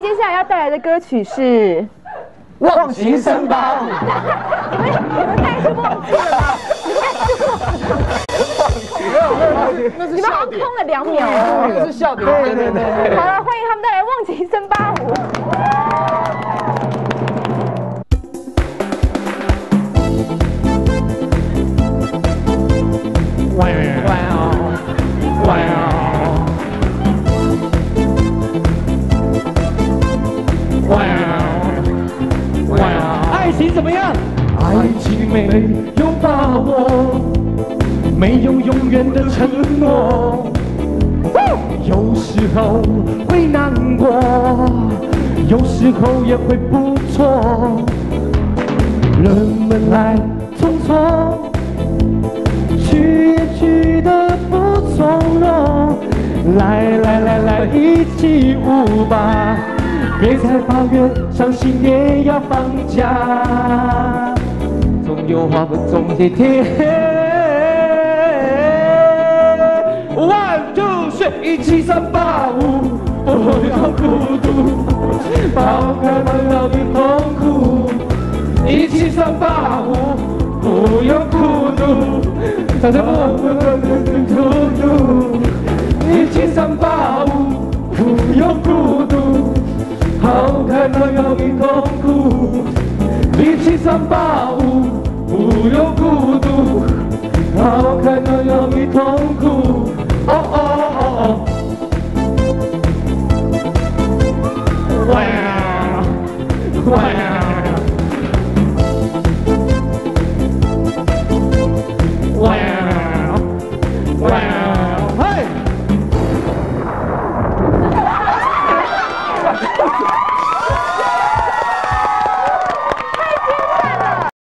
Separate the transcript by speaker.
Speaker 1: 接下来要带来的歌曲是，
Speaker 2: 忘情森巴舞，
Speaker 1: 你们你们带是忘记了吗？
Speaker 2: 那是
Speaker 1: 你们好像空了两秒哦。
Speaker 2: 那是笑点，对对对。
Speaker 1: 好了，欢迎他们带来《忘情森巴舞》。
Speaker 2: 哇哦，情怎么样？爱情没有把握，没有永远的承诺，有时候会难过，有时候也会不错。人们来匆匆。去也去的不从容。来来来来，一起舞吧！别再抱怨，伤心也要放假。总有花不总的天。One two three，一起三八五，不要孤独，抛开烦恼与痛苦。一起三八五，不用孤独。大家抛开烦恼与痛苦。一起三八五，不用孤